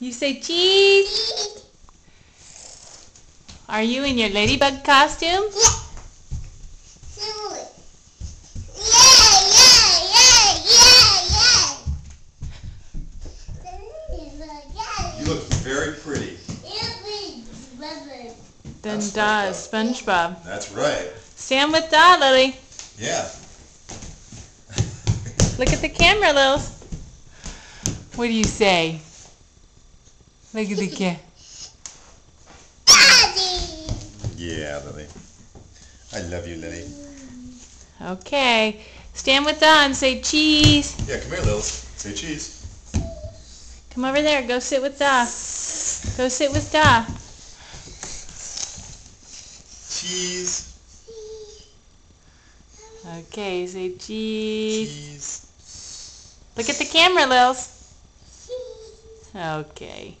You say cheese. Are you in your ladybug costume? Yeah. You look very pretty. Then That's Da is SpongeBob. That's right. Stand with Da, Lily. Yeah. Look at the camera, Lils. What do you say? Look at the camera. Yeah, Lily. I love you, Lily. Okay. Stand with Da and say cheese. Yeah, come here, Lils. Say cheese. Come over there. Go sit with Da. Go sit with Da. Cheese. Okay, say cheese. Cheese. Look at the camera, Lils. Cheese. Okay.